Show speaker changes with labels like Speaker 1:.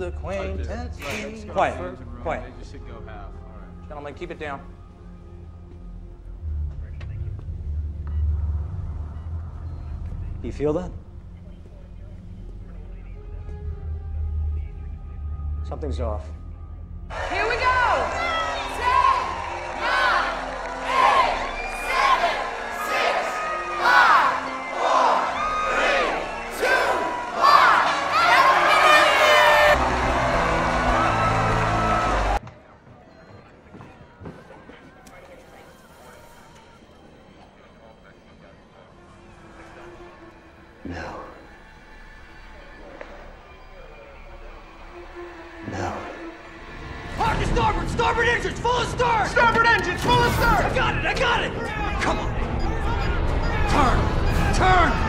Speaker 1: acquaintance.
Speaker 2: Quiet, quiet.
Speaker 3: You should go half. All right.
Speaker 2: Gentlemen, keep it down.
Speaker 1: You feel that? Something's off.
Speaker 4: Starboard! Starboard engines full astern!
Speaker 3: Starboard engines full astern!
Speaker 4: I got it! I got it! Come on! Turn! Turn!